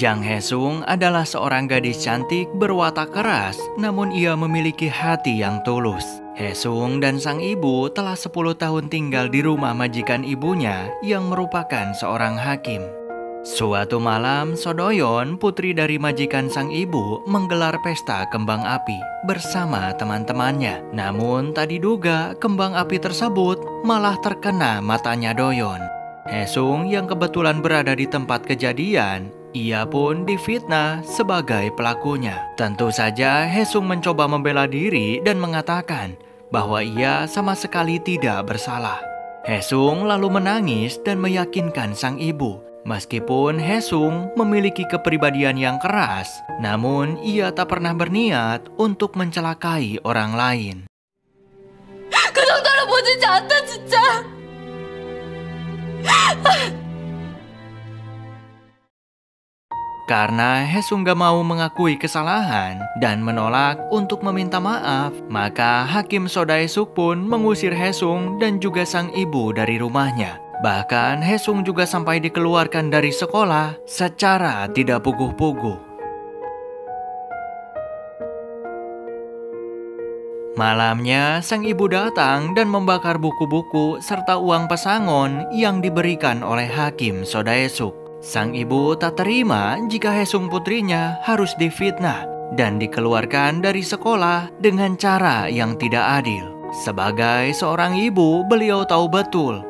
Jang Hesung adalah seorang gadis cantik berwatak keras, namun ia memiliki hati yang tulus. Hesung dan sang ibu telah 10 tahun tinggal di rumah majikan ibunya yang merupakan seorang hakim. Suatu malam, Sodoyon, putri dari majikan sang ibu, menggelar pesta kembang api bersama teman-temannya. Namun, tak diduga kembang api tersebut malah terkena matanya Doyon. Hesung yang kebetulan berada di tempat kejadian ia pun difitnah sebagai pelakunya. Tentu saja Hesung mencoba membela diri dan mengatakan bahwa ia sama sekali tidak bersalah. Hesung lalu menangis dan meyakinkan sang ibu. Meskipun Hesung memiliki kepribadian yang keras, namun ia tak pernah berniat untuk mencelakai orang lain. 그 정도로 보지지 않다 진짜. Karena Hesung gak mau mengakui kesalahan dan menolak untuk meminta maaf, maka Hakim Sodaesuk pun mengusir Hesung dan juga sang ibu dari rumahnya. Bahkan Hesung juga sampai dikeluarkan dari sekolah secara tidak puguh-puguh. Malamnya, sang ibu datang dan membakar buku-buku serta uang pesangon yang diberikan oleh Hakim Sodaesuk. Sang ibu tak terima jika Hesung putrinya harus difitnah dan dikeluarkan dari sekolah dengan cara yang tidak adil. Sebagai seorang ibu, beliau tahu betul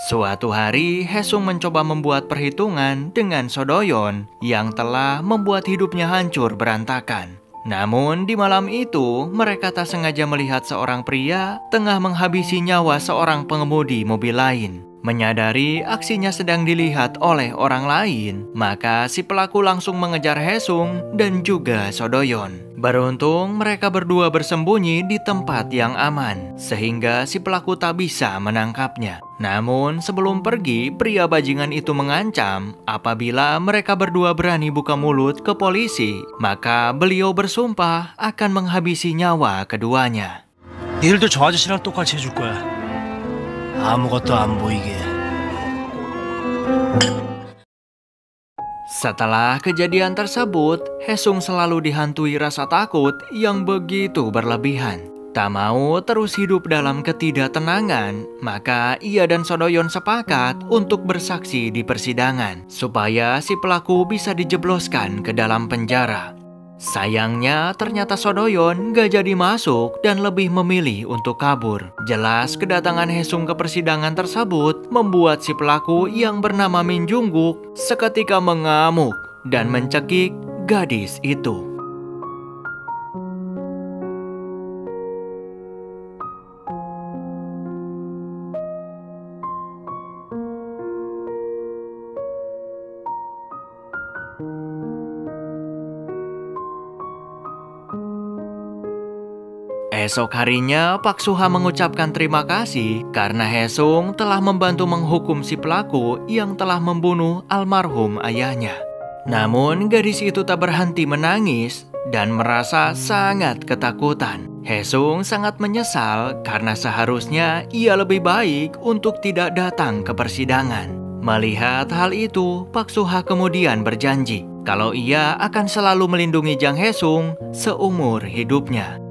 Suatu hari, Hesung mencoba membuat perhitungan dengan Sodoyon yang telah membuat hidupnya hancur berantakan. Namun di malam itu, mereka tak sengaja melihat seorang pria tengah menghabisi nyawa seorang pengemudi mobil lain. Menyadari aksinya sedang dilihat oleh orang lain, maka si pelaku langsung mengejar Hesung dan juga Sodoyon. Beruntung mereka berdua bersembunyi di tempat yang aman, sehingga si pelaku tak bisa menangkapnya. Namun sebelum pergi, pria bajingan itu mengancam apabila mereka berdua berani buka mulut ke polisi, maka beliau bersumpah akan menghabisi nyawa keduanya. 니들도 저 아저씨랑 똑같이 해줄 거야. 아무것도 안 보이게. Setelah kejadian tersebut, Hesung selalu dihantui rasa takut yang begitu berlebihan. Tak mau terus hidup dalam ketidaktenangan, maka ia dan Sodoyon sepakat untuk bersaksi di persidangan supaya si pelaku bisa dijebloskan ke dalam penjara. Sayangnya ternyata Sodoyon gak jadi masuk dan lebih memilih untuk kabur. Jelas kedatangan Hesung ke persidangan tersebut membuat si pelaku yang bernama Min Jungguk seketika mengamuk dan mencekik gadis itu. Esok harinya, Pak Suha mengucapkan terima kasih karena Hesung telah membantu menghukum si pelaku yang telah membunuh almarhum ayahnya. Namun, gadis itu tak berhenti menangis dan merasa sangat ketakutan. Hesung sangat menyesal karena seharusnya ia lebih baik untuk tidak datang ke persidangan. Melihat hal itu, Pak Suha kemudian berjanji kalau ia akan selalu melindungi Jang Hesung seumur hidupnya.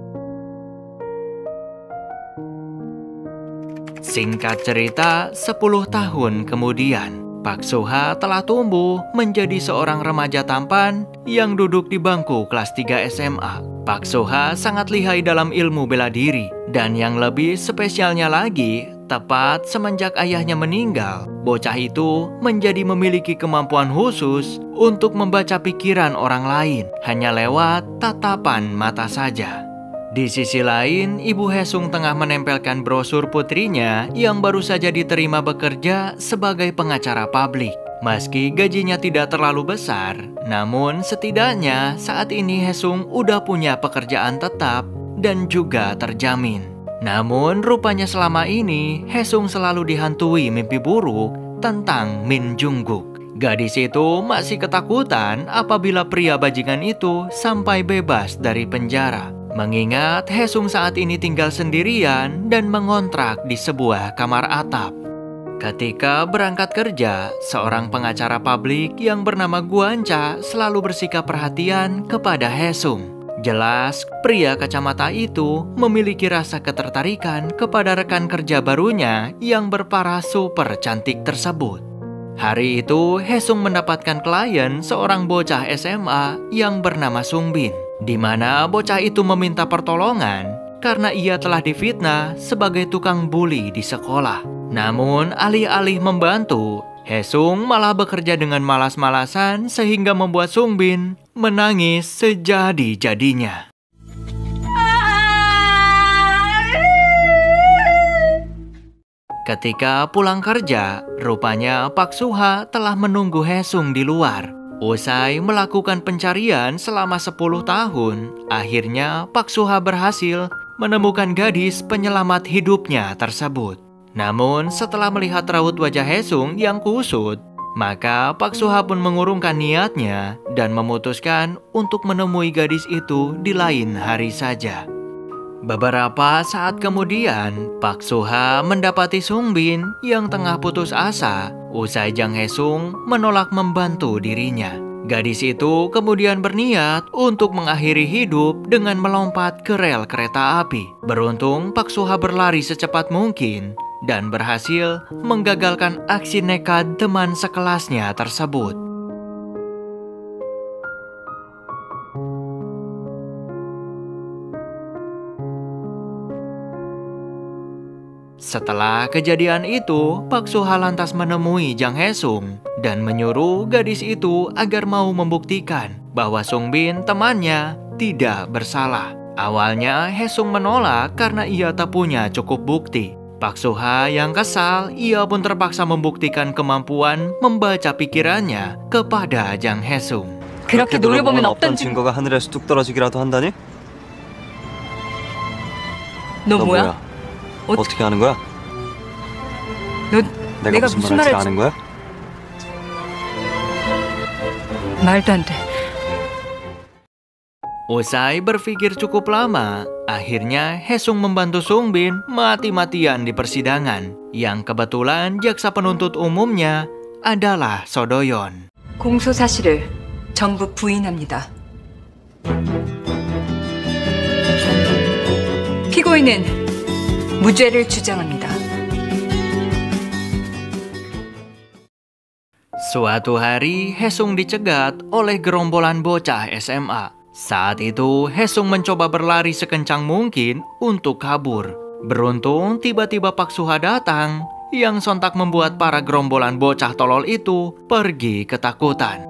Singkat cerita, 10 tahun kemudian, Pak Soha telah tumbuh menjadi seorang remaja tampan yang duduk di bangku kelas 3 SMA. Pak Soha sangat lihai dalam ilmu bela diri, dan yang lebih spesialnya lagi, tepat semenjak ayahnya meninggal, bocah itu menjadi memiliki kemampuan khusus untuk membaca pikiran orang lain hanya lewat tatapan mata saja. Di sisi lain, Ibu Hesung tengah menempelkan brosur putrinya yang baru saja diterima bekerja sebagai pengacara publik. Meski gajinya tidak terlalu besar, namun setidaknya saat ini Hesung udah punya pekerjaan tetap dan juga terjamin. Namun rupanya selama ini Hesung selalu dihantui mimpi buruk tentang Min Jungguk. Gadis itu masih ketakutan apabila pria bajingan itu sampai bebas dari penjara. Mengingat Hesung saat ini tinggal sendirian dan mengontrak di sebuah kamar atap. Ketika berangkat kerja, seorang pengacara publik yang bernama Guanca selalu bersikap perhatian kepada Hesung. Jelas, pria kacamata itu memiliki rasa ketertarikan kepada rekan kerja barunya yang berparah super cantik tersebut. Hari itu, Hesung mendapatkan klien seorang bocah SMA yang bernama Sungbin di mana bocah itu meminta pertolongan karena ia telah difitnah sebagai tukang bully di sekolah. Namun, alih-alih membantu, Hesung malah bekerja dengan malas-malasan sehingga membuat Sungbin menangis sejadi-jadinya. Ketika pulang kerja, rupanya Pak Suha telah menunggu Hesung di luar. Usai melakukan pencarian selama 10 tahun, akhirnya Pak Suha berhasil menemukan gadis penyelamat hidupnya tersebut. Namun setelah melihat raut wajah Hesung yang kusut, maka Pak Suha pun mengurungkan niatnya dan memutuskan untuk menemui gadis itu di lain hari saja. Beberapa saat kemudian, Pak Suha mendapati Sungbin yang tengah putus asa usai Jang Hesung menolak membantu dirinya. Gadis itu kemudian berniat untuk mengakhiri hidup dengan melompat ke rel kereta api. Beruntung Pak Suha berlari secepat mungkin dan berhasil menggagalkan aksi nekat teman sekelasnya tersebut. Setelah kejadian itu, Pak Suha lantas menemui Jang Hesung dan menyuruh gadis itu agar mau membuktikan bahwa Sung Bin temannya tidak bersalah. Awalnya Hesung menolak karena ia tak punya cukup bukti. Pak Suha yang kesal, ia pun terpaksa membuktikan kemampuan membaca pikirannya kepada Jang Hesung. 그렇게 노려보면 없던 증... 증거가 하늘에서 뚝 떨어지기라도 한다니? 너 뭐야? 어- 어떻게 하는 거야? 너 내가, 내가 무슨 무슨 말인지 말을 아는 거야? 말도 안 돼. Usai berpikir cukup lama, akhirnya Hesung membantu Sung Bin mati-matian di persidangan. Yang kebetulan jaksa penuntut umumnya adalah Sodoyon. 공소 사실을 전부 부인합니다. 피고인은 무죄를 주장합니다. Suatu hari, Hesung dicegat oleh gerombolan bocah SMA. Saat itu, Hesung mencoba berlari sekencang mungkin untuk kabur. Beruntung, tiba-tiba Pak Suha datang yang sontak membuat para gerombolan bocah tolol itu pergi ketakutan.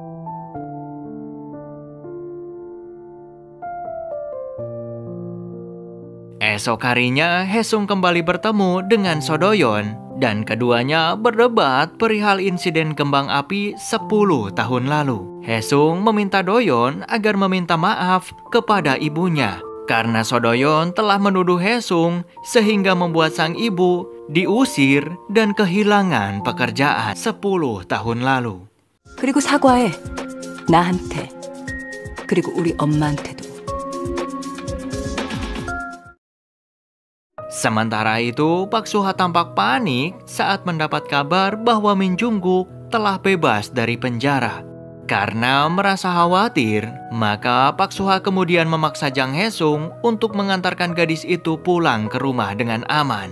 Esok harinya, Hesung kembali bertemu dengan Sodoyon dan keduanya berdebat perihal insiden kembang api 10 tahun lalu. Hesung meminta Doyon agar meminta maaf kepada ibunya karena Sodoyon telah menuduh Hesung sehingga membuat sang ibu diusir dan kehilangan pekerjaan 10 tahun lalu. 그리고 사과해. 나한테. 그리고 우리 엄마한테도. Sementara itu, Pak Suha tampak panik saat mendapat kabar bahwa Min Jungguk telah bebas dari penjara. Karena merasa khawatir, maka Pak Suha kemudian memaksa Jang Hesung untuk mengantarkan gadis itu pulang ke rumah dengan aman.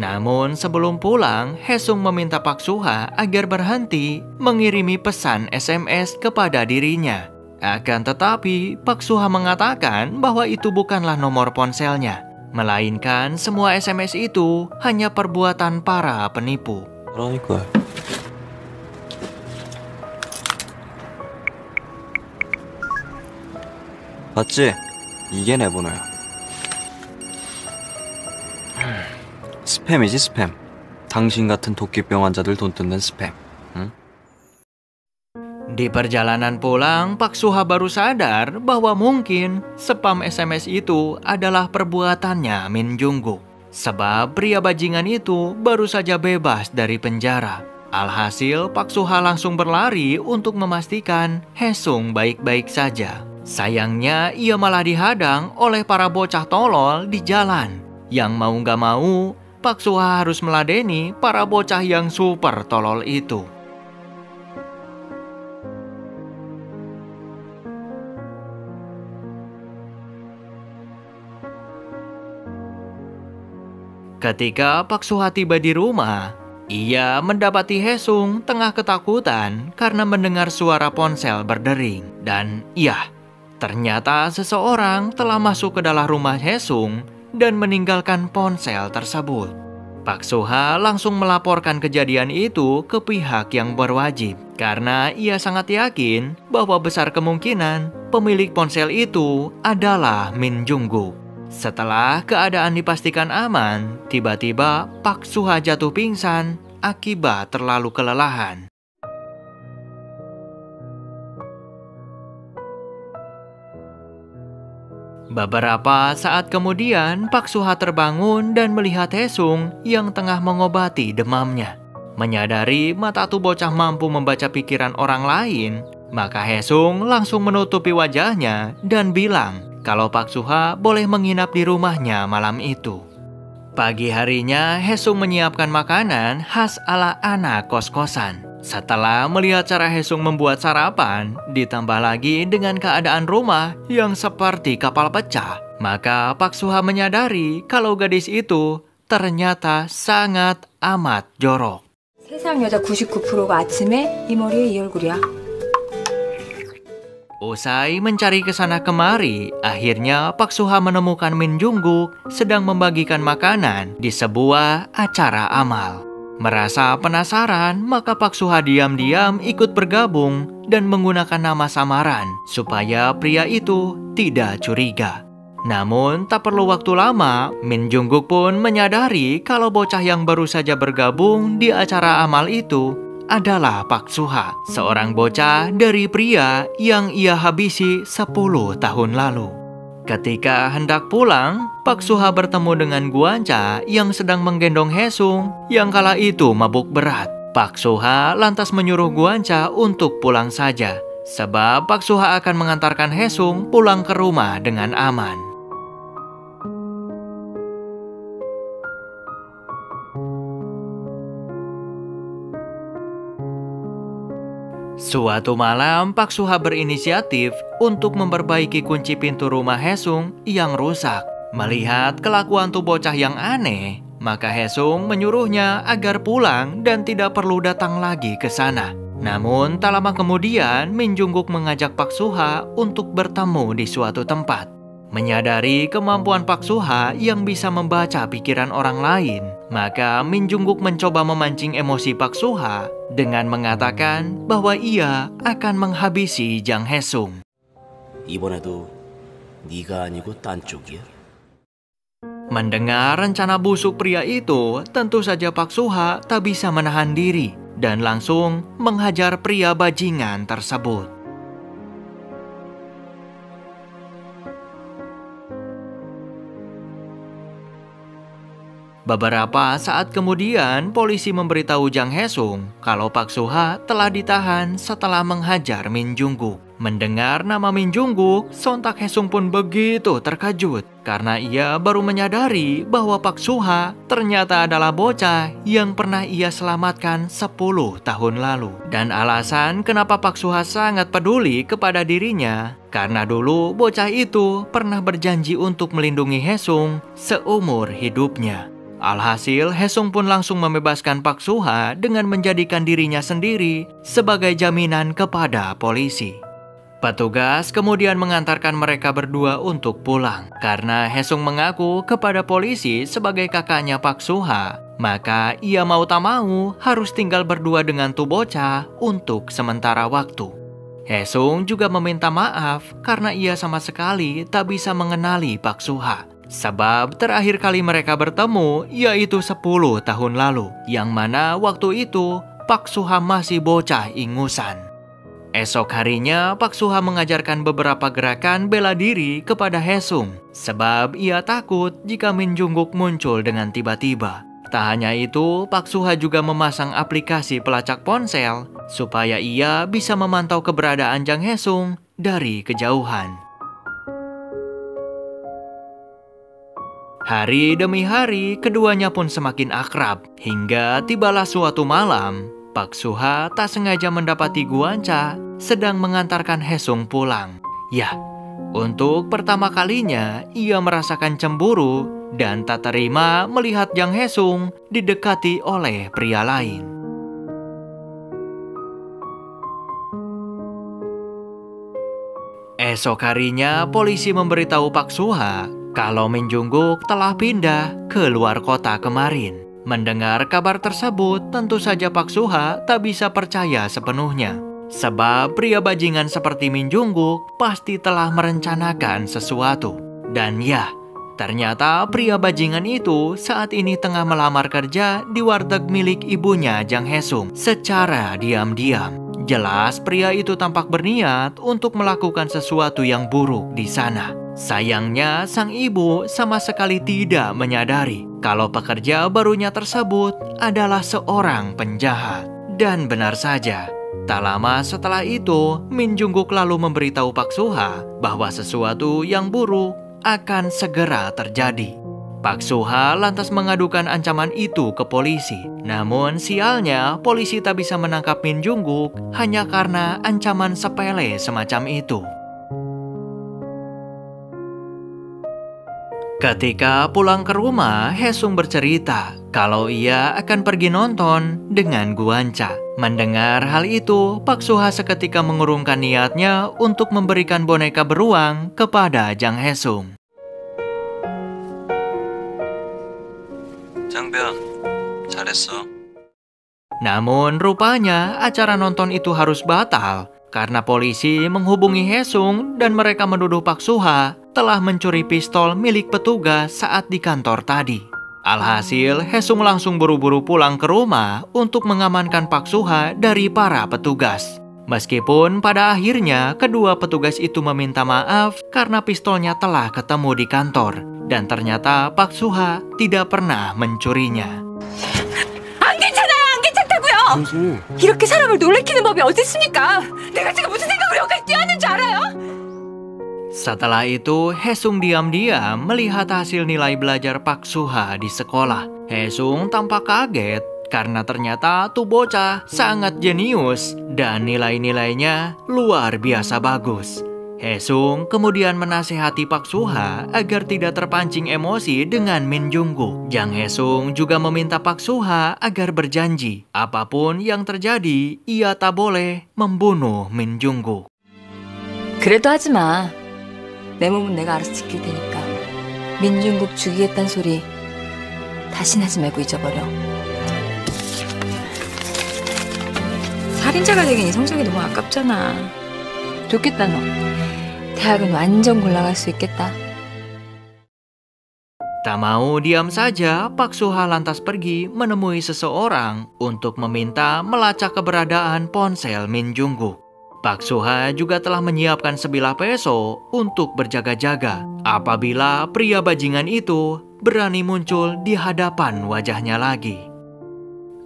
Namun sebelum pulang, Hesung meminta Pak Suha agar berhenti mengirimi pesan SMS kepada dirinya. Akan tetapi, Pak Suha mengatakan bahwa itu bukanlah nomor ponselnya. Melainkan semua SMS itu hanya perbuatan para penipu. 맞지? spam. 당신 같은 도끼병 환자들 돈 뜯는 응? Di perjalanan pulang, Pak Suha baru sadar bahwa mungkin spam SMS itu adalah perbuatannya Min Jungguk. Sebab pria bajingan itu baru saja bebas dari penjara. Alhasil, Pak Suha langsung berlari untuk memastikan Hesung baik-baik saja. Sayangnya, ia malah dihadang oleh para bocah tolol di jalan. Yang mau gak mau, Pak Suha harus meladeni para bocah yang super tolol itu. Ketika Pak Suha tiba di rumah, ia mendapati Hesung tengah ketakutan karena mendengar suara ponsel berdering. Dan iya, ternyata seseorang telah masuk ke dalam rumah Hesung dan meninggalkan ponsel tersebut. Pak Suha langsung melaporkan kejadian itu ke pihak yang berwajib karena ia sangat yakin bahwa besar kemungkinan pemilik ponsel itu adalah Min Jungguk. Setelah keadaan dipastikan aman, tiba-tiba Pak Suha jatuh pingsan akibat terlalu kelelahan. Beberapa saat kemudian, Pak Suha terbangun dan melihat Hesung yang tengah mengobati demamnya. Menyadari mata tuh bocah mampu membaca pikiran orang lain, maka Hesung langsung menutupi wajahnya dan bilang kalau Pak Suha boleh menginap di rumahnya malam itu. Pagi harinya, Hesung menyiapkan makanan khas ala anak kos-kosan. Setelah melihat cara Hesung membuat sarapan, ditambah lagi dengan keadaan rumah yang seperti kapal pecah, maka Pak Suha menyadari kalau gadis itu ternyata sangat amat jorok. 세상 여자 99%가 아침에 이 머리에 이 얼굴이야. Usai mencari ke sana kemari, akhirnya Pak Suha menemukan Min Jungguk sedang membagikan makanan di sebuah acara amal. Merasa penasaran, maka Pak Suha diam-diam ikut bergabung dan menggunakan nama samaran supaya pria itu tidak curiga. Namun, tak perlu waktu lama, Min Jungguk pun menyadari kalau bocah yang baru saja bergabung di acara amal itu adalah Pak Suha, seorang bocah dari pria yang ia habisi 10 tahun lalu. Ketika hendak pulang, Pak Suha bertemu dengan Guanca yang sedang menggendong Hesung yang kala itu mabuk berat. Pak Suha lantas menyuruh Guanca untuk pulang saja, sebab Pak Suha akan mengantarkan Hesung pulang ke rumah dengan aman. Suatu malam, Pak Suha berinisiatif untuk memperbaiki kunci pintu rumah Hesung yang rusak. Melihat kelakuan tuh bocah yang aneh, maka Hesung menyuruhnya agar pulang dan tidak perlu datang lagi ke sana. Namun, tak lama kemudian, Min Jungguk mengajak Pak Suha untuk bertemu di suatu tempat. Menyadari kemampuan Pak Suha yang bisa membaca pikiran orang lain, maka Min Jungguk mencoba memancing emosi Pak Suha dengan mengatakan bahwa ia akan menghabisi Jang Hesung. 이번에도 네가 아니고 딴 쪽이야? Mendengar rencana busuk pria itu, tentu saja Pak Suha tak bisa menahan diri dan langsung menghajar pria bajingan tersebut. Beberapa saat kemudian, polisi memberitahu Jang Hesung kalau Pak Suha telah ditahan setelah menghajar Min Jungguk. Mendengar nama Min Jungguk, sontak Hesung pun begitu terkejut karena ia baru menyadari bahwa Pak Suha ternyata adalah bocah yang pernah ia selamatkan 10 tahun lalu. Dan alasan kenapa Pak Suha sangat peduli kepada dirinya karena dulu bocah itu pernah berjanji untuk melindungi Hesung seumur hidupnya. Alhasil, Hesung pun langsung membebaskan Pak Suha dengan menjadikan dirinya sendiri sebagai jaminan kepada polisi. Petugas kemudian mengantarkan mereka berdua untuk pulang. Karena Hesung mengaku kepada polisi sebagai kakaknya Pak Suha, maka ia mau tak mau harus tinggal berdua dengan tuh bocah untuk sementara waktu. Hesung juga meminta maaf karena ia sama sekali tak bisa mengenali Pak Suha. Sebab terakhir kali mereka bertemu yaitu 10 tahun lalu, yang mana waktu itu Pak Suha masih bocah ingusan. Esok harinya, Pak Suha mengajarkan beberapa gerakan bela diri kepada Hesung, sebab ia takut jika Min Jungguk muncul dengan tiba-tiba. Tak hanya itu, Pak Suha juga memasang aplikasi pelacak ponsel supaya ia bisa memantau keberadaan Jang Hesung dari kejauhan. Hari demi hari, keduanya pun semakin akrab hingga tibalah suatu malam Pak Suha tak sengaja mendapati Guanca sedang mengantarkan Hesung pulang. Ya, untuk pertama kalinya ia merasakan cemburu dan tak terima melihat Jang Hesung didekati oleh pria lain. Esok harinya, polisi memberitahu Pak Suha kalau Min Jungguk telah pindah ke luar kota kemarin. Mendengar kabar tersebut, tentu saja Pak Suha tak bisa percaya sepenuhnya. Sebab pria bajingan seperti Min Jungguk pasti telah merencanakan sesuatu. Dan ya, ternyata pria bajingan itu saat ini tengah melamar kerja di warteg milik ibunya Jang Hesung secara diam-diam. Jelas pria itu tampak berniat untuk melakukan sesuatu yang buruk di sana. Sayangnya, sang ibu sama sekali tidak menyadari kalau pekerja barunya tersebut adalah seorang penjahat. Dan benar saja, tak lama setelah itu, Min Jungguk lalu memberitahu Pak Suha bahwa sesuatu yang buruk akan segera terjadi. Pak Suha lantas mengadukan ancaman itu ke polisi. Namun sialnya, polisi tak bisa menangkap Min Jungguk hanya karena ancaman sepele semacam itu. Ketika pulang ke rumah, Hesung bercerita kalau ia akan pergi nonton dengan Guanca. Mendengar hal itu, Pak Suha seketika mengurungkan niatnya untuk memberikan boneka beruang kepada Jang Hesung. 장병, 잘했어. Namun rupanya acara nonton itu harus batal karena polisi menghubungi Hesung dan mereka menuduh Pak Suha telah mencuri pistol milik petugas saat di kantor tadi. Alhasil, Hesung langsung buru-buru pulang ke rumah untuk mengamankan Pak Suha dari para petugas. Meskipun pada akhirnya kedua petugas itu meminta maaf karena pistolnya telah ketemu di kantor dan ternyata Pak Suha tidak pernah mencurinya. 안 괜찮아요 안 괜찮다고요 이렇게 사람을 놀래키는 법이 어디 있습니까 내가 지금 무슨 생각으로 여기까지 뛰었는 줄 알아요? Setelah itu, Hesung diam-diam melihat hasil nilai belajar Pak Suha di sekolah. Hesung tampak kaget karena ternyata tuh bocah sangat jenius dan nilai-nilainya luar biasa bagus. Hesung kemudian menasehati Pak Suha agar tidak terpancing emosi dengan Min Jungguk. Jang Hesung juga meminta Pak Suha agar berjanji apapun yang terjadi, ia tak boleh membunuh Min Jungguk. 그래도 하지 마. 내 몸은 내가 알아서 지킬 테니까. 민중국 죽이겠단 소리 다신 하지 말고 잊어버려. 살인자가 되긴 이 성적이 너무 아깝잖아. 좋겠다 너. 대학은 완전 골라갈 수 있겠다. Tak mau diam saja, Pak Suha lantas pergi menemui seseorang untuk meminta melacak keberadaan ponsel Min Jungguk. Pak Suha juga telah menyiapkan sebilah peso untuk berjaga-jaga apabila pria bajingan itu berani muncul di hadapan wajahnya lagi.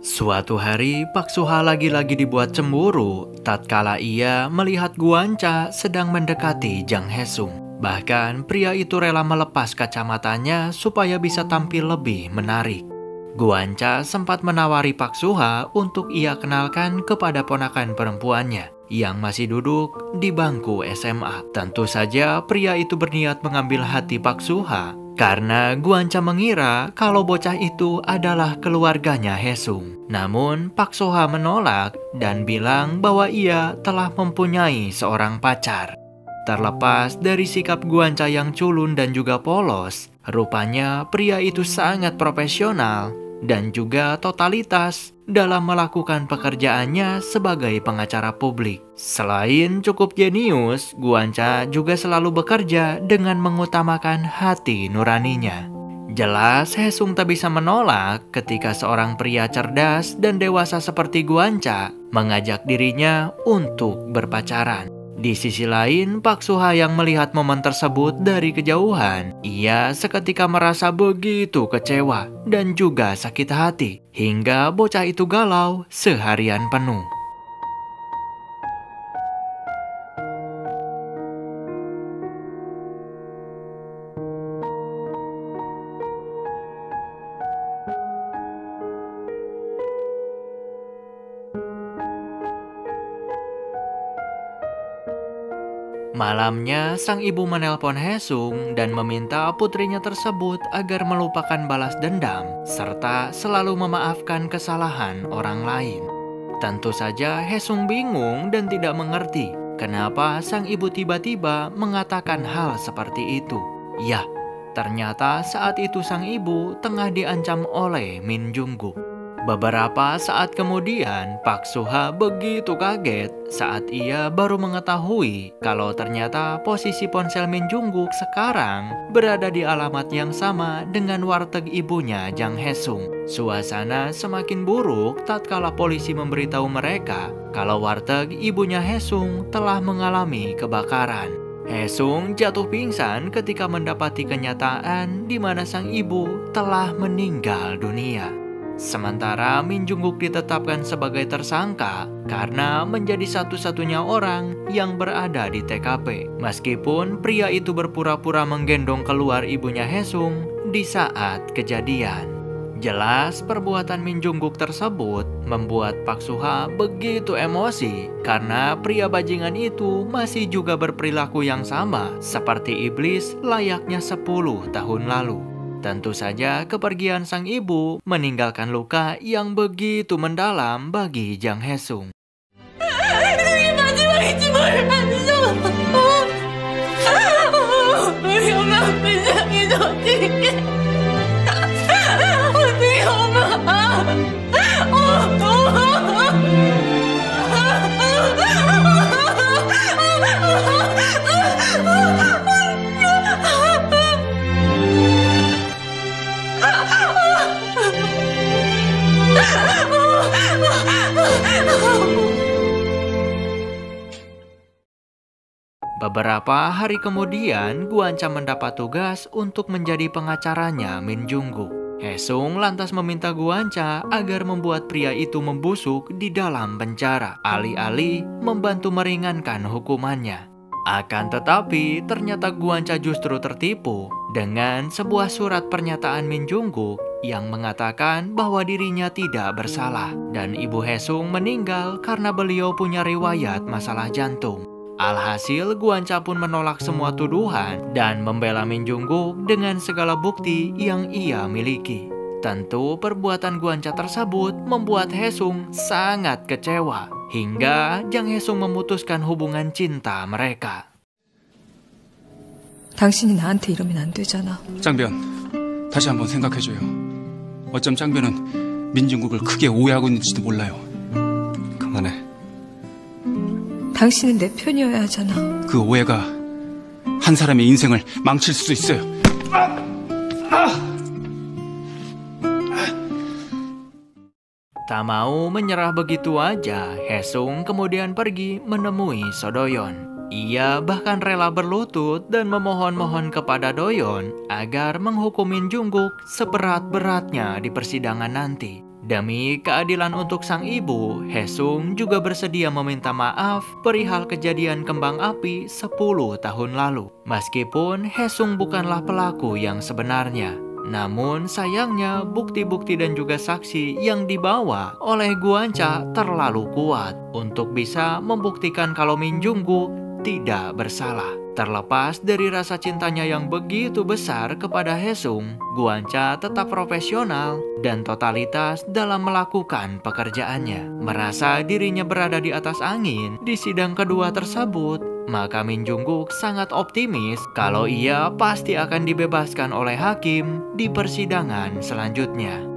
Suatu hari, Pak Suha lagi-lagi dibuat cemburu tatkala ia melihat Guanca sedang mendekati Jang Hesung. Bahkan pria itu rela melepas kacamatanya supaya bisa tampil lebih menarik. Guanca sempat menawari Pak Suha untuk ia kenalkan kepada ponakan perempuannya yang masih duduk di bangku SMA. Tentu saja pria itu berniat mengambil hati Pak Suha karena Guanca mengira kalau bocah itu adalah keluarganya Hesung. Namun Pak Soha menolak dan bilang bahwa ia telah mempunyai seorang pacar. Terlepas dari sikap Guanca yang culun dan juga polos, rupanya pria itu sangat profesional dan juga totalitas dalam melakukan pekerjaannya sebagai pengacara publik. Selain cukup jenius, Guanca juga selalu bekerja dengan mengutamakan hati nuraninya. Jelas Hesung tak bisa menolak ketika seorang pria cerdas dan dewasa seperti Guanca mengajak dirinya untuk berpacaran. Di sisi lain, Pak Suha yang melihat momen tersebut dari kejauhan, ia seketika merasa begitu kecewa dan juga sakit hati, hingga bocah itu galau seharian penuh. Malamnya, sang ibu menelpon Hesung dan meminta putrinya tersebut agar melupakan balas dendam serta selalu memaafkan kesalahan orang lain. Tentu saja Hesung bingung dan tidak mengerti kenapa sang ibu tiba-tiba mengatakan hal seperti itu. Ya, ternyata saat itu sang ibu tengah diancam oleh Min Jungguk. Beberapa saat kemudian, Pak Suha begitu kaget saat ia baru mengetahui kalau ternyata posisi ponsel Min Jungguk sekarang berada di alamat yang sama dengan warteg ibunya Jang Hesung. Suasana semakin buruk tatkala polisi memberitahu mereka kalau warteg ibunya Hesung telah mengalami kebakaran. Hesung jatuh pingsan ketika mendapati kenyataan di mana sang ibu telah meninggal dunia. Sementara Min Jungguk ditetapkan sebagai tersangka karena menjadi satu-satunya orang yang berada di TKP. Meskipun pria itu berpura-pura menggendong keluar ibunya Hesung di saat kejadian. Jelas perbuatan Min Jungguk tersebut membuat Pak Suha begitu emosi karena pria bajingan itu masih juga berperilaku yang sama seperti iblis layaknya 10 tahun lalu. Tentu saja kepergian sang ibu meninggalkan luka yang begitu mendalam bagi Jang Hesung. Beberapa hari kemudian, Guanca mendapat tugas untuk menjadi pengacaranya Min Jungguk. Hesung lantas meminta Guanca agar membuat pria itu membusuk di dalam penjara, alih-alih membantu meringankan hukumannya. Akan tetapi, ternyata Guanca justru tertipu dengan sebuah surat pernyataan Min Jungguk yang mengatakan bahwa dirinya tidak bersalah dan Ibu Hesung meninggal karena beliau punya riwayat masalah jantung. Alhasil, Guanca pun menolak semua tuduhan dan membela Min Jungguk dengan segala bukti yang ia miliki. Tentu perbuatan Guanca tersebut membuat Hesung sangat kecewa hingga Jang Hesung memutuskan hubungan cinta mereka. 당신이 나한테 이러면 안 되잖아. 짱변, 다시 한번 생각해줘요. 어쩜 짱변은 민중국을 크게 오해하고 있는지도 몰라요. 그만해. 당신은 내 편이어야 하잖아. 그 오해가 한 사람의 인생을 망칠 수도 있어요. Tak mau menyerah begitu aja, Hesung kemudian pergi menemui Sodoyon. Ia bahkan rela berlutut dan memohon-mohon kepada Doyon agar menghukumin Jungguk seberat-beratnya di persidangan nanti. Demi keadilan untuk sang ibu, Hesung juga bersedia meminta maaf perihal kejadian kembang api 10 tahun lalu. Meskipun Hesung bukanlah pelaku yang sebenarnya, namun sayangnya bukti-bukti dan juga saksi yang dibawa oleh Guanca terlalu kuat untuk bisa membuktikan kalau Min Jungguk tidak bersalah. Terlepas dari rasa cintanya yang begitu besar kepada Hesung, Guanca tetap profesional dan totalitas dalam melakukan pekerjaannya. Merasa dirinya berada di atas angin di sidang kedua tersebut, maka Min Jungguk sangat optimis kalau ia pasti akan dibebaskan oleh hakim di persidangan selanjutnya.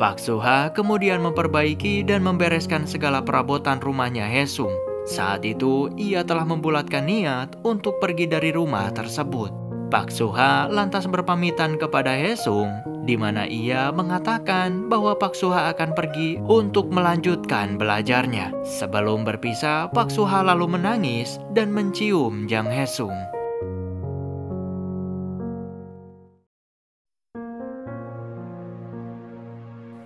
Pak Suha kemudian memperbaiki dan membereskan segala perabotan rumahnya Hesung. Saat itu, ia telah membulatkan niat untuk pergi dari rumah tersebut. Pak Suha lantas berpamitan kepada Hesung, di mana ia mengatakan bahwa Pak Suha akan pergi untuk melanjutkan belajarnya. Sebelum berpisah, Pak Suha lalu menangis dan mencium Jang Hesung.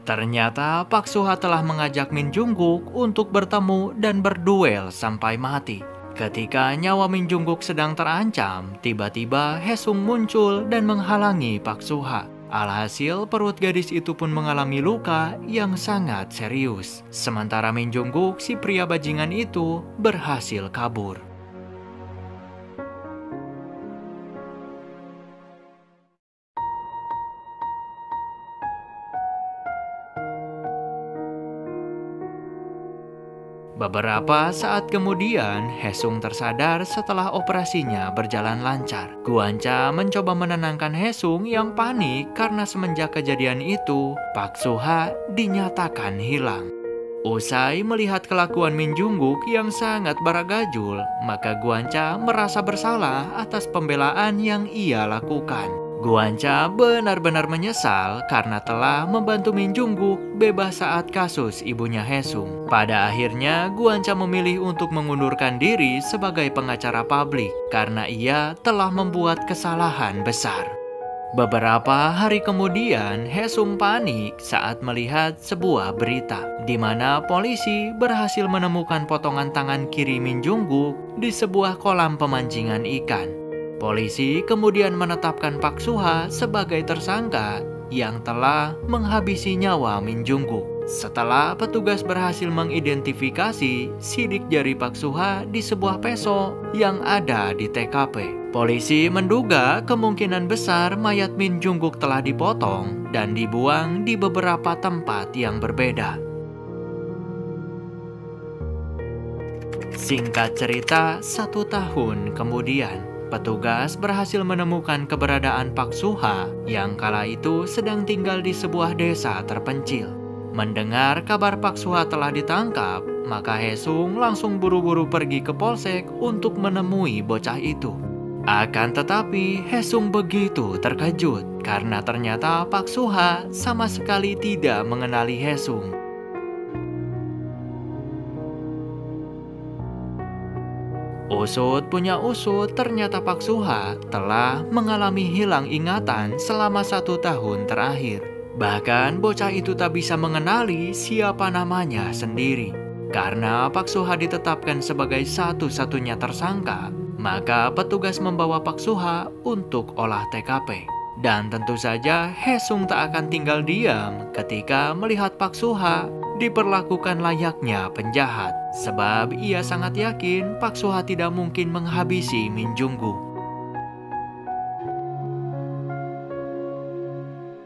Ternyata Pak Suha telah mengajak Min Jungguk untuk bertemu dan berduel sampai mati. Ketika nyawa Min Jungguk sedang terancam, tiba-tiba Hesung muncul dan menghalangi Pak Suha. Alhasil perut gadis itu pun mengalami luka yang sangat serius. Sementara Min Jungguk, si pria bajingan itu, berhasil kabur. Beberapa saat kemudian, Hesung tersadar setelah operasinya berjalan lancar. Guanca mencoba menenangkan Hesung yang panik karena semenjak kejadian itu, Pak Suha dinyatakan hilang. Usai melihat kelakuan Min Jungguk yang sangat baragajul, maka Guanca merasa bersalah atas pembelaan yang ia lakukan. Guanca benar-benar menyesal karena telah membantu Min Jungguk bebas saat kasus ibunya Hesung. Pada akhirnya, Guanca memilih untuk mengundurkan diri sebagai pengacara publik karena ia telah membuat kesalahan besar. Beberapa hari kemudian, Hesung panik saat melihat sebuah berita di mana polisi berhasil menemukan potongan tangan kiri Min Jungguk di sebuah kolam pemancingan ikan. Polisi kemudian menetapkan Pak Suha sebagai tersangka yang telah menghabisi nyawa Min Jungguk. Setelah petugas berhasil mengidentifikasi sidik jari Pak Suha di sebuah peso yang ada di TKP. Polisi menduga kemungkinan besar mayat Min Jungguk telah dipotong dan dibuang di beberapa tempat yang berbeda. Singkat cerita, satu tahun kemudian, Petugas berhasil menemukan keberadaan Pak Suha yang kala itu sedang tinggal di sebuah desa terpencil. Mendengar kabar Pak Suha telah ditangkap, maka Hesung langsung buru-buru pergi ke polsek untuk menemui bocah itu. Akan tetapi, Hesung begitu terkejut karena ternyata Pak Suha sama sekali tidak mengenali Hesung. Usut punya usut, ternyata Pak Suha telah mengalami hilang ingatan selama satu tahun terakhir. Bahkan bocah itu tak bisa mengenali siapa namanya sendiri. Karena Pak Suha ditetapkan sebagai satu-satunya tersangka, maka petugas membawa Pak Suha untuk olah TKP. Dan tentu saja Hesung tak akan tinggal diam ketika melihat Pak Suha diperlakukan layaknya penjahat, sebab ia sangat yakin Pak Suha tidak mungkin menghabisi Min Junggu.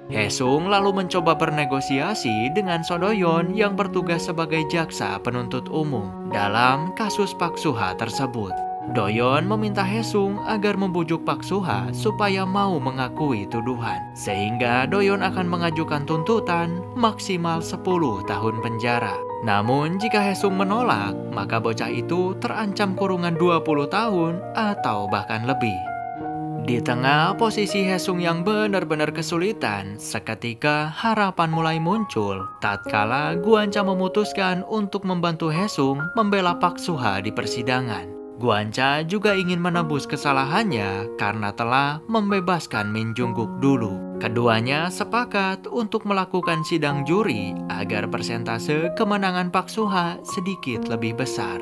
Hesung lalu mencoba bernegosiasi dengan Sodoyon yang bertugas sebagai jaksa penuntut umum dalam kasus Pak Suha tersebut. Doyon meminta Hesung agar membujuk Pak Suha supaya mau mengakui tuduhan. Sehingga Doyon akan mengajukan tuntutan maksimal 10 tahun penjara. Namun jika Hesung menolak, maka bocah itu terancam kurungan 20 tahun atau bahkan lebih. Di tengah posisi Hesung yang benar-benar kesulitan, seketika harapan mulai muncul. Tatkala Guanca memutuskan untuk membantu Hesung membela Pak Suha di persidangan. Guanca juga ingin menebus kesalahannya karena telah membebaskan Min Jungguk dulu. Keduanya sepakat untuk melakukan sidang juri agar persentase kemenangan Pak Suha sedikit lebih besar.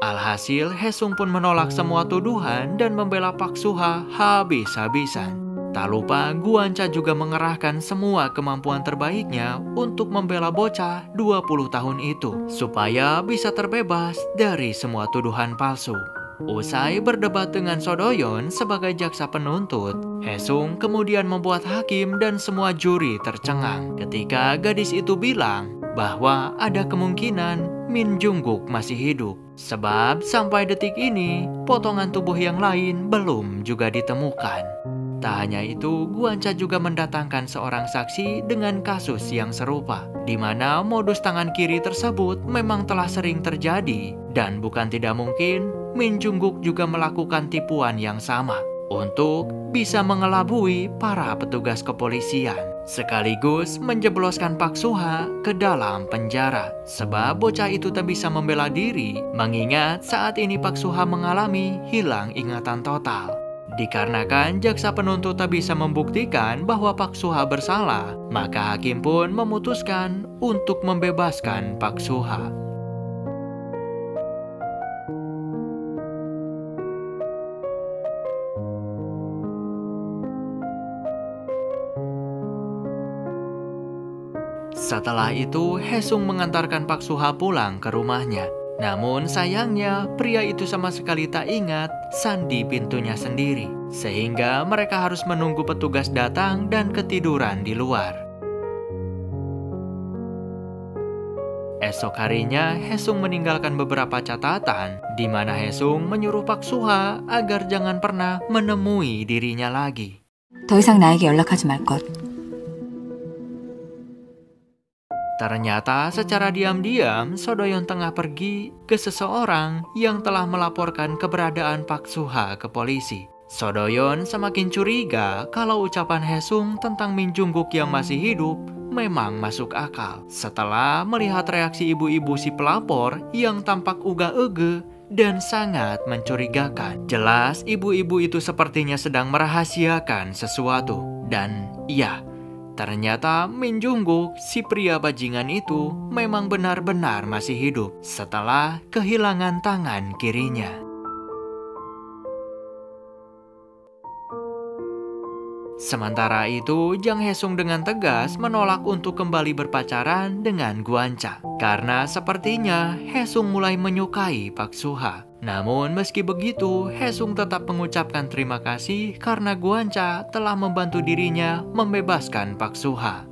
Alhasil, Hesung pun menolak semua tuduhan dan membela Pak Suha habis-habisan. Tak lupa, Guanca juga mengerahkan semua kemampuan terbaiknya untuk membela bocah 20 tahun itu, supaya bisa terbebas dari semua tuduhan palsu. Usai berdebat dengan Sodoyon sebagai jaksa penuntut, Hesung kemudian membuat hakim dan semua juri tercengang ketika gadis itu bilang bahwa ada kemungkinan Min Jungguk masih hidup. Sebab sampai detik ini, potongan tubuh yang lain belum juga ditemukan. Tak hanya itu, Guanca juga mendatangkan seorang saksi dengan kasus yang serupa, di mana modus tangan kiri tersebut memang telah sering terjadi, dan bukan tidak mungkin Min Jungguk juga melakukan tipuan yang sama untuk bisa mengelabui para petugas kepolisian, sekaligus menjebloskan Pak Suha ke dalam penjara. Sebab bocah itu tak bisa membela diri, mengingat saat ini Pak Suha mengalami hilang ingatan total. Dikarenakan jaksa penuntut tak bisa membuktikan bahwa Pak Suha bersalah, maka hakim pun memutuskan untuk membebaskan Pak Suha. Setelah itu, Hesung mengantarkan Pak Suha pulang ke rumahnya. Namun sayangnya, pria itu sama sekali tak ingat sandi pintunya sendiri. Sehingga mereka harus menunggu petugas datang dan ketiduran di luar. Esok harinya, Hesung meninggalkan beberapa catatan di mana Hesung menyuruh Pak Suha agar jangan pernah menemui dirinya lagi. 더 이상 나에게 연락하지 말 것. Ternyata secara diam-diam Sodoyon tengah pergi ke seseorang yang telah melaporkan keberadaan Pak Suha ke polisi. Sodoyon semakin curiga kalau ucapan Hesung tentang Min Jungguk yang masih hidup memang masuk akal. Setelah melihat reaksi ibu-ibu si pelapor yang tampak uga-ege dan sangat mencurigakan. Jelas ibu-ibu itu sepertinya sedang merahasiakan sesuatu. Dan iya, Ternyata Min Jungguk, si pria bajingan itu, memang benar-benar masih hidup setelah kehilangan tangan kirinya. Sementara itu, Jang Hesung dengan tegas menolak untuk kembali berpacaran dengan Guanca. Karena sepertinya Hesung mulai menyukai Pak Suha. Namun meski begitu, Hesung tetap mengucapkan terima kasih karena Guanca telah membantu dirinya membebaskan Pak Suha.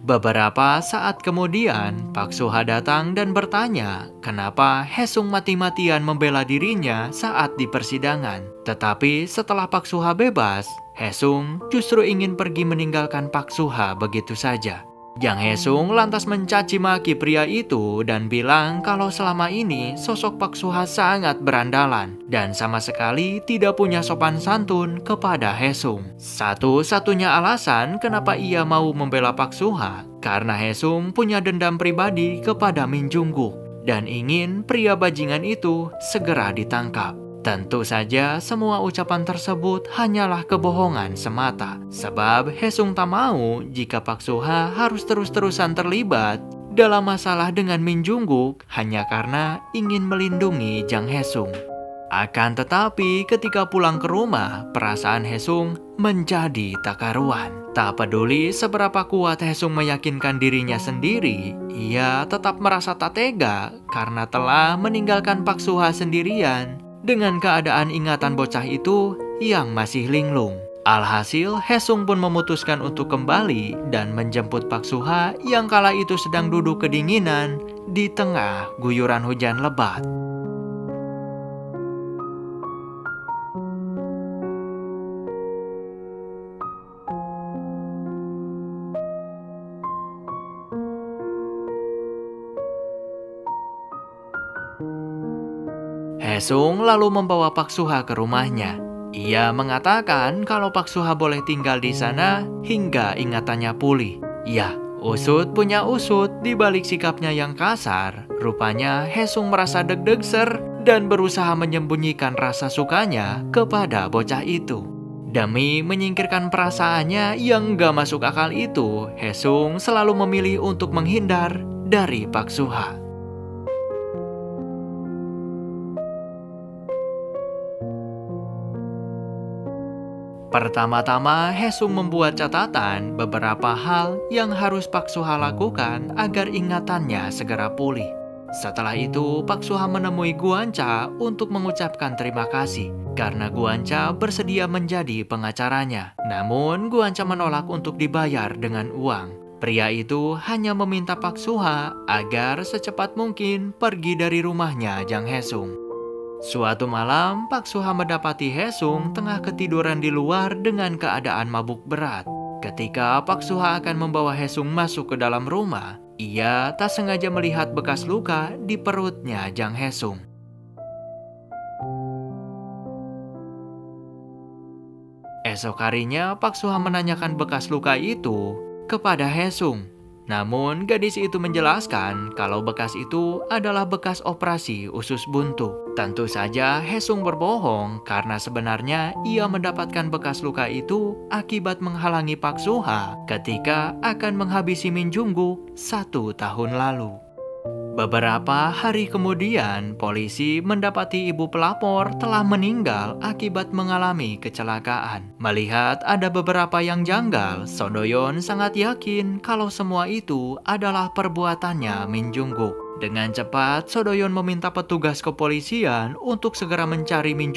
Beberapa saat kemudian, Pak Suha datang dan bertanya kenapa Hesung mati-matian membela dirinya saat di persidangan. Tetapi setelah Pak Suha bebas, Hesung justru ingin pergi meninggalkan Pak Suha begitu saja. Jang Hesung lantas mencaci maki pria itu dan bilang kalau selama ini sosok Pak Suha sangat berandalan dan sama sekali tidak punya sopan santun kepada Hesung. Satu-satunya alasan kenapa ia mau membela Pak Suha karena Hesung punya dendam pribadi kepada Min Jungguk dan ingin pria bajingan itu segera ditangkap. Tentu saja semua ucapan tersebut hanyalah kebohongan semata. Sebab Hesung tak mau jika Pak Suha harus terus-terusan terlibat dalam masalah dengan Min Jungguk hanya karena ingin melindungi Jang Hesung. Akan tetapi ketika pulang ke rumah, perasaan Hesung menjadi tak karuan. Tak peduli seberapa kuat Hesung meyakinkan dirinya sendiri, ia tetap merasa tak tega karena telah meninggalkan Pak Suha sendirian dengan keadaan ingatan bocah itu yang masih linglung. Alhasil, Hesung pun memutuskan untuk kembali dan menjemput Pak Suha yang kala itu sedang duduk kedinginan di tengah guyuran hujan lebat. Hesung lalu membawa Pak Suha ke rumahnya. Ia mengatakan kalau Pak Suha boleh tinggal di sana hingga ingatannya pulih. Ya, usut punya usut di balik sikapnya yang kasar. Rupanya Hesung merasa deg-deg ser dan berusaha menyembunyikan rasa sukanya kepada bocah itu. Demi menyingkirkan perasaannya yang gak masuk akal itu, Hesung selalu memilih untuk menghindar dari Pak Suha. Pertama-tama, Hesung membuat catatan beberapa hal yang harus Pak Suha lakukan agar ingatannya segera pulih. Setelah itu, Pak Suha menemui Guanca untuk mengucapkan terima kasih karena Guanca bersedia menjadi pengacaranya. Namun, Guanca menolak untuk dibayar dengan uang. Pria itu hanya meminta Pak Suha agar secepat mungkin pergi dari rumahnya Jang Hesung. Suatu malam, Pak Suha mendapati Hesung tengah ketiduran di luar dengan keadaan mabuk berat. Ketika Pak Suha akan membawa Hesung masuk ke dalam rumah, ia tak sengaja melihat bekas luka di perutnya Jang Hesung. Esok harinya, Pak Suha menanyakan bekas luka itu kepada Hesung. Namun, gadis itu menjelaskan kalau bekas itu adalah bekas operasi usus buntu. Tentu saja Hesung berbohong karena sebenarnya ia mendapatkan bekas luka itu akibat menghalangi Pak Suha ketika akan menghabisi Min Jungguk satu tahun lalu. Beberapa hari kemudian, polisi mendapati ibu pelapor telah meninggal akibat mengalami kecelakaan. Melihat ada beberapa yang janggal, Sodoyon sangat yakin kalau semua itu adalah perbuatannya Min. Dengan cepat, Sodoyon meminta petugas kepolisian untuk segera mencari Min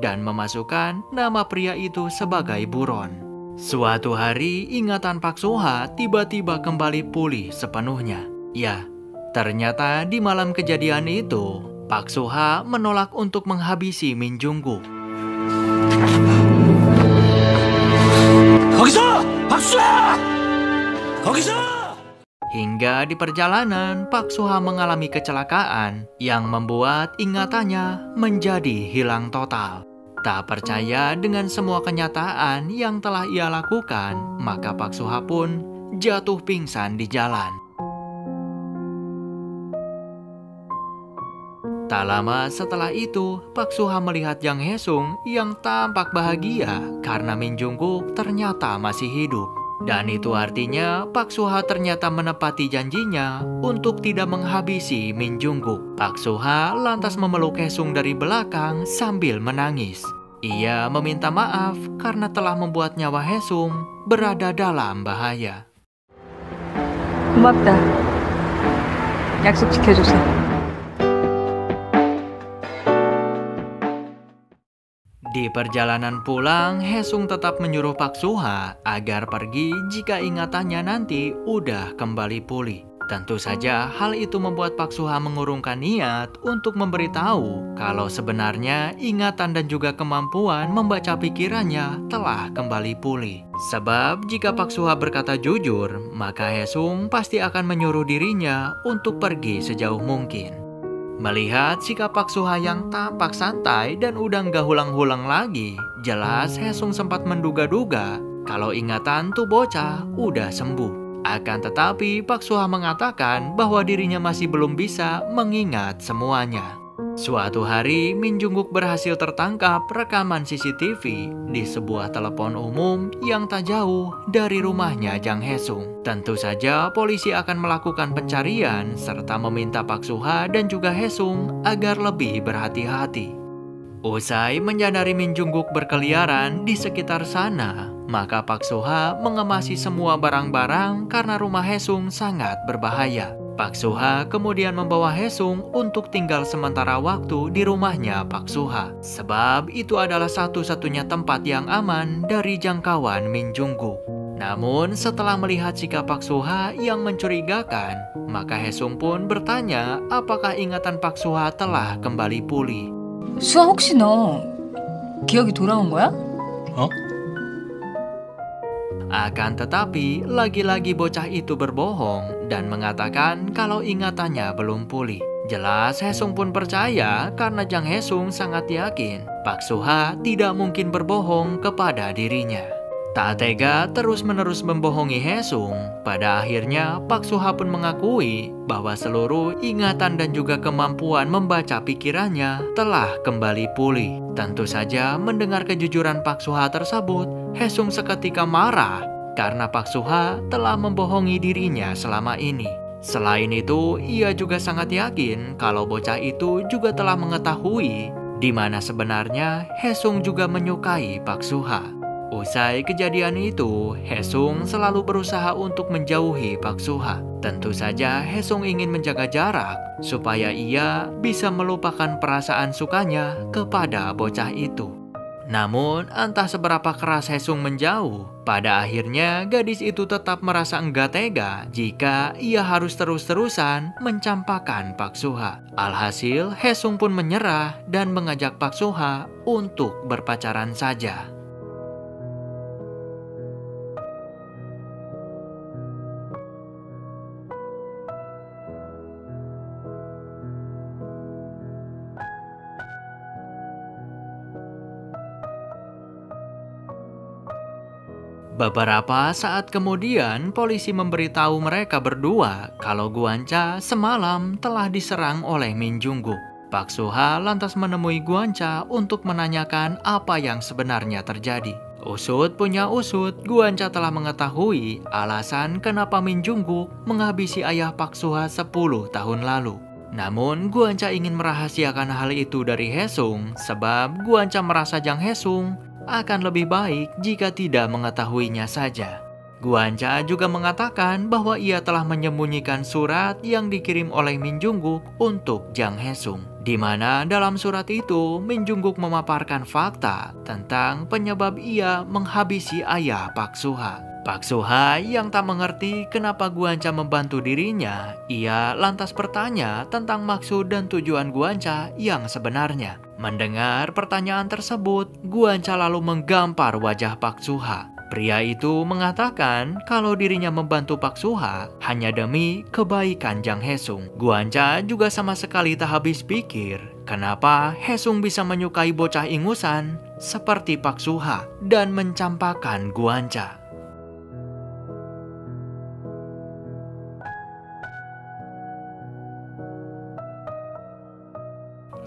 dan memasukkan nama pria itu sebagai buron. Suatu hari, ingatan Pak Soha tiba-tiba kembali pulih sepenuhnya. Ya, Ternyata di malam kejadian itu, Pak Suha menolak untuk menghabisi Min Junggu. Hingga di perjalanan, Pak Suha mengalami kecelakaan yang membuat ingatannya menjadi hilang total. Tak percaya dengan semua kenyataan yang telah ia lakukan, maka Pak Suha pun jatuh pingsan di jalan. Tak lama setelah itu, Pak Suha melihat Yang Hesung yang tampak bahagia karena Min Jungguk ternyata masih hidup. Dan itu artinya Pak Suha ternyata menepati janjinya untuk tidak menghabisi Min Jungguk. Pak Suha lantas memeluk Hesung dari belakang sambil menangis. Ia meminta maaf karena telah membuat nyawa Hesung berada dalam bahaya. 고맙다. 약속 지켜줘서. Di perjalanan pulang, Hesung tetap menyuruh Pak Suha agar pergi jika ingatannya nanti udah kembali pulih. Tentu saja hal itu membuat Pak Suha mengurungkan niat untuk memberitahu kalau sebenarnya ingatan dan juga kemampuan membaca pikirannya telah kembali pulih. Sebab jika Pak Suha berkata jujur, maka Hesung pasti akan menyuruh dirinya untuk pergi sejauh mungkin. Melihat sikap Pak Suha yang tampak santai dan udah nggak hulang-hulang lagi, jelas Hesung sempat menduga-duga kalau ingatan tuh bocah udah sembuh. Akan tetapi Pak Suha mengatakan bahwa dirinya masih belum bisa mengingat semuanya. Suatu hari, Min Jungguk berhasil tertangkap rekaman CCTV di sebuah telepon umum yang tak jauh dari rumahnya Jang Hesung. Tentu saja polisi akan melakukan pencarian serta meminta Pak Suha dan juga Hesung agar lebih berhati-hati. Usai menyadari Min Jungguk berkeliaran di sekitar sana, maka Pak Suha mengemasi semua barang-barang karena rumah Hesung sangat berbahaya. Pak Suha kemudian membawa Hesung untuk tinggal sementara waktu di rumahnya Pak Suha. Sebab itu adalah satu-satunya tempat yang aman dari jangkauan Min Jungguk. Namun setelah melihat sikap Pak Suha yang mencurigakan, maka Hesung pun bertanya apakah ingatan Pak Suha telah kembali pulih. 수아 혹시 너 기억이 돌아온 거야? 어? Akan tetapi, lagi-lagi bocah itu berbohong dan mengatakan kalau ingatannya belum pulih. Jelas Hesung pun percaya karena Jang Hesung sangat yakin Pak Suha tidak mungkin berbohong kepada dirinya. Tak tega terus-menerus membohongi Hesung, pada akhirnya Pak Suha pun mengakui bahwa seluruh ingatan dan juga kemampuan membaca pikirannya telah kembali pulih. Tentu saja mendengar kejujuran Pak Suha tersebut, Hesung seketika marah karena Pak Suha telah membohongi dirinya selama ini. Selain itu, ia juga sangat yakin kalau bocah itu juga telah mengetahui di mana sebenarnya Hesung juga menyukai Pak Suha. Usai kejadian itu, Hesung selalu berusaha untuk menjauhi Pak Suha. Tentu saja Hesung ingin menjaga jarak supaya ia bisa melupakan perasaan sukanya kepada bocah itu. Namun, entah seberapa keras Hesung menjauh, pada akhirnya gadis itu tetap merasa enggak tega jika ia harus terus-terusan mencampakkan Pak Suha. Alhasil, Hesung pun menyerah dan mengajak Pak Suha untuk berpacaran saja. Beberapa saat kemudian, polisi memberitahu mereka berdua kalau Guanca semalam telah diserang oleh Min Jungguk. Pak Suha lantas menemui Guanca untuk menanyakan apa yang sebenarnya terjadi. Usut punya usut, Guanca telah mengetahui alasan kenapa Min Jungguk menghabisi ayah Pak Suha 10 tahun lalu. Namun, Guanca ingin merahasiakan hal itu dari Hesung sebab Guanca merasa Jang Hesung akan lebih baik jika tidak mengetahuinya saja. Guanca juga mengatakan bahwa ia telah menyembunyikan surat yang dikirim oleh Min Jungguk untuk Jang Hesung. Di mana dalam surat itu Min Jungguk memaparkan fakta tentang penyebab ia menghabisi ayah Pak Suha. Pak Suha yang tak mengerti kenapa Guanca membantu dirinya, ia lantas bertanya tentang maksud dan tujuan Guanca yang sebenarnya. Mendengar pertanyaan tersebut, Guanca lalu menggampar wajah Pak Suha. Pria itu mengatakan kalau dirinya membantu Pak Suha hanya demi kebaikan Jang Hesung. Guanca juga sama sekali tak habis pikir kenapa Hesung bisa menyukai bocah ingusan seperti Pak Suha dan mencampakkan Guanca.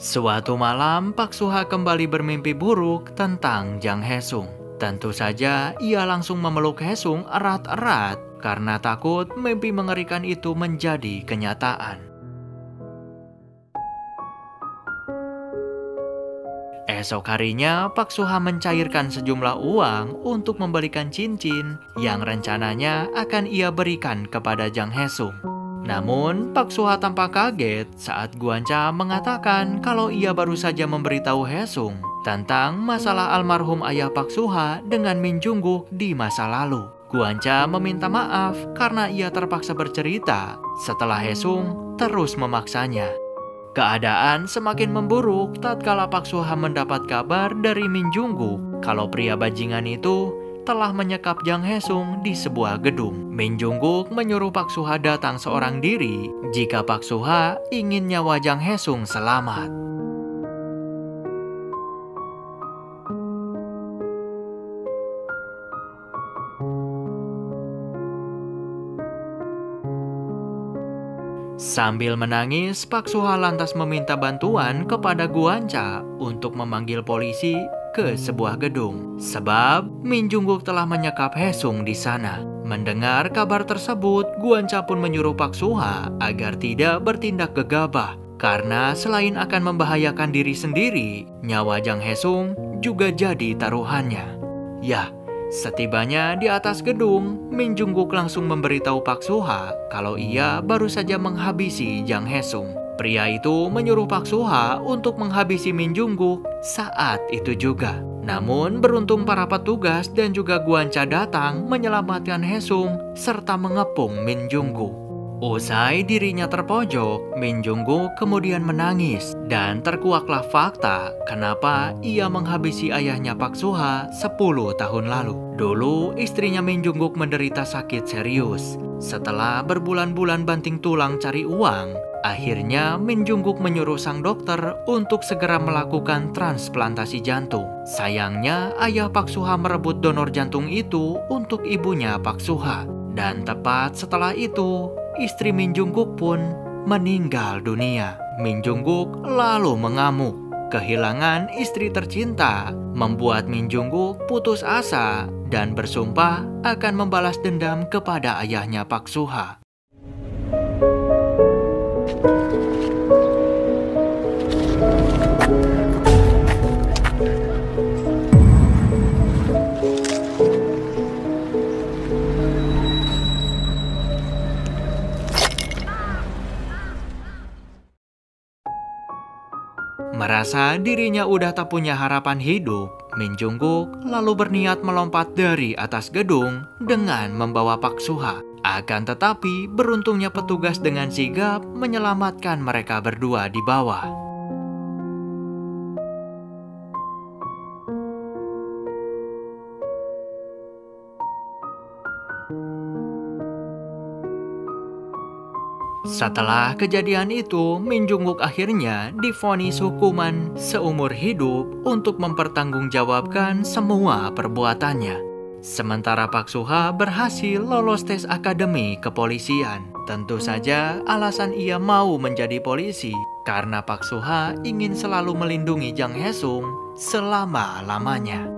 Suatu malam, Pak Suha kembali bermimpi buruk tentang Jang Hesung. Tentu saja ia langsung memeluk Hesung erat-erat karena takut mimpi mengerikan itu menjadi kenyataan. Esok harinya, Pak Suha mencairkan sejumlah uang untuk membelikan cincin yang rencananya akan ia berikan kepada Jang Hesung. Namun, Pak Suha tampak kaget saat Guanca mengatakan kalau ia baru saja memberitahu Hesung tentang masalah almarhum ayah Pak Suha dengan Min di masa lalu. Guanca meminta maaf karena ia terpaksa bercerita setelah Hesung terus memaksanya. Keadaan semakin memburuk tatkala Pak Suha mendapat kabar dari Min kalau pria bajingan itu telah menyekap Jang Hesung di sebuah gedung. Min Jungguk menyuruh Pak Suha datang seorang diri jika Pak Suha ingin nyawa Jang Hesung selamat. Sambil menangis, Pak Suha lantas meminta bantuan kepada Guanca untuk memanggil polisi ke sebuah gedung. Sebab Min Jungguk telah menyekap Hesung di sana. Mendengar kabar tersebut, Guanca pun menyuruh Pak Suha agar tidak bertindak gegabah. Karena selain akan membahayakan diri sendiri, nyawa Jang Hesung juga jadi taruhannya. Ya, setibanya di atas gedung, Min Jungguk langsung memberitahu Pak Suha kalau ia baru saja menghabisi Jang Hesung. Pria itu menyuruh Pak Suha untuk menghabisi Min Jungguk saat itu juga. Namun beruntung para petugas dan juga Guanca datang menyelamatkan Hesung serta mengepung Min Jungguk. Usai dirinya terpojok, Min Jungguk kemudian menangis dan terkuaklah fakta kenapa ia menghabisi ayahnya Pak Suha 10 tahun lalu. Dulu istrinya Min Jungguk menderita sakit serius. Setelah berbulan-bulan banting tulang cari uang, Akhirnya, Min Jungguk menyuruh sang dokter untuk segera melakukan transplantasi jantung. Sayangnya, ayah Pak Suha merebut donor jantung itu untuk ibunya Pak Suha. Dan tepat setelah itu, istri Min Jungguk pun meninggal dunia. Min Jungguk lalu mengamuk. Kehilangan istri tercinta membuat Min Jungguk putus asa dan bersumpah akan membalas dendam kepada ayahnya Pak Suha. Merasa dirinya udah tak punya harapan hidup, Min Jungkook lalu berniat melompat dari atas gedung dengan membawa Pak Suha. Akan tetapi, beruntungnya petugas dengan sigap menyelamatkan mereka berdua di bawah. Setelah kejadian itu, Min Jungkook akhirnya divonis hukuman seumur hidup untuk mempertanggungjawabkan semua perbuatannya. Sementara Pak Suha berhasil lolos tes akademi kepolisian. Tentu saja alasan ia mau menjadi polisi karena Pak Suha ingin selalu melindungi Jang Hesung selama-lamanya.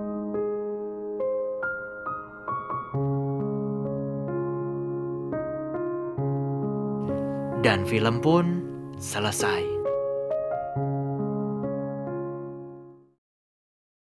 Dan film pun selesai.